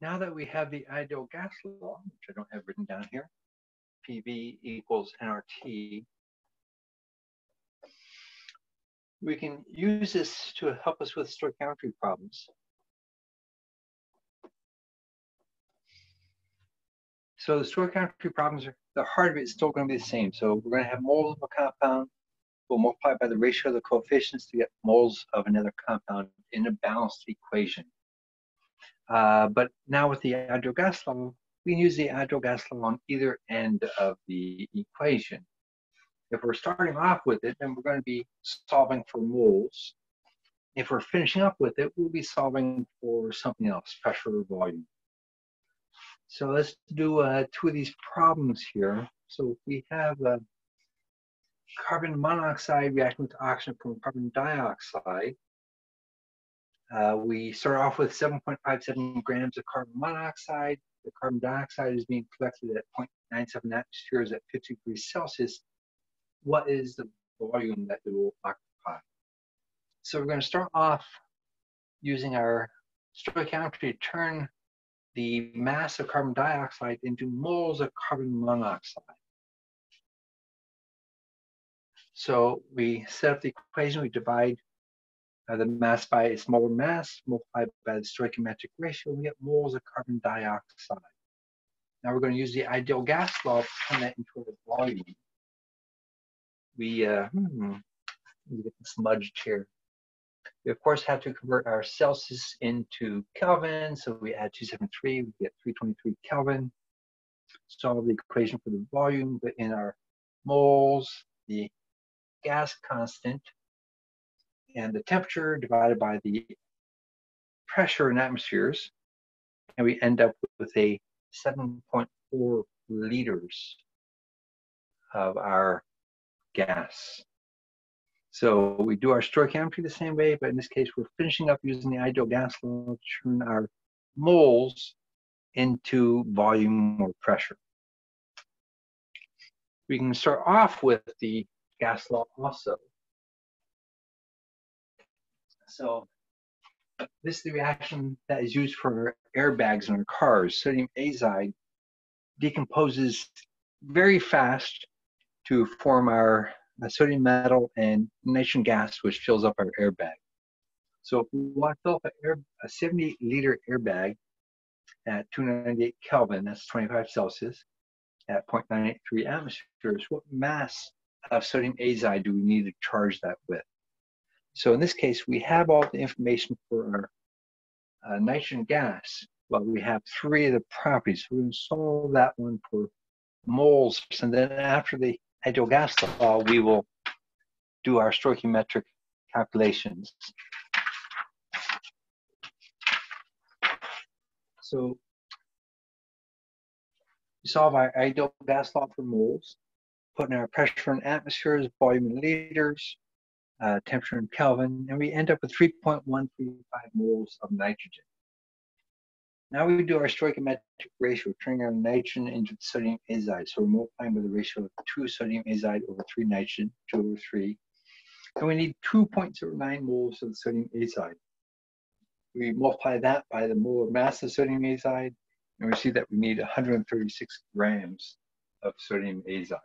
Now that we have the ideal gas law, which I don't have written down here, PV equals nRT, we can use this to help us with stoichiometry problems. So the stoichiometry problems, are, the heart of it is still going to be the same. So we're going to have moles of a compound. We'll multiply by the ratio of the coefficients to get moles of another compound in a balanced equation. Uh, but now with the ideal gas law, we can use the ideal gas law on either end of the equation. If we're starting off with it, then we're going to be solving for moles. If we're finishing up with it, we'll be solving for something else, pressure or volume. So let's do uh, two of these problems here. So we have carbon monoxide reacting with oxygen from carbon dioxide. Uh, we start off with 7.57 grams of carbon monoxide. The carbon dioxide is being collected at 0.97 atmospheres at 50 degrees Celsius. What is the volume that it will occupy? So we're going to start off using our stoichiometry to turn the mass of carbon dioxide into moles of carbon monoxide. So we set up the equation, we divide uh, the mass by a molar mass, multiplied by the stoichiometric ratio, we get moles of carbon dioxide. Now we're going to use the ideal gas law to turn that into a volume. We, uh, hmm, get smudged here. We of course have to convert our Celsius into Kelvin. So we add 273, we get 323 Kelvin. Solve the equation for the volume, but in our moles, the gas constant and the temperature divided by the pressure in atmospheres. And we end up with a 7.4 liters of our gas. So we do our stoichiometry the same way, but in this case, we're finishing up using the ideal gas law to turn our moles into volume or pressure. We can start off with the gas law also. So this is the reaction that is used for airbags in our cars. Sodium azide decomposes very fast to form our sodium metal and nitrogen gas, which fills up our airbag. So if we want to fill up air, a 70 liter airbag at 298 Kelvin, that's 25 Celsius, at 0.983 atmospheres, what mass of sodium azide do we need to charge that with? So in this case, we have all the information for our uh, nitrogen gas, but we have three of the properties. We're going to solve that one for moles, and then after the ideal gas law, we will do our stoichiometric calculations. So we solve our ideal gas law for moles, put in our pressure in atmospheres, volume in liters, uh, temperature in Kelvin, and we end up with 3.135 moles of nitrogen. Now we do our stoichiometric ratio, turning our nitrogen into sodium azide. So we're multiplying by the ratio of 2 sodium azide over 3 nitrogen, 2 over 3. And we need 2.09 moles of sodium azide. We multiply that by the molar mass of sodium azide, and we see that we need 136 grams of sodium azide.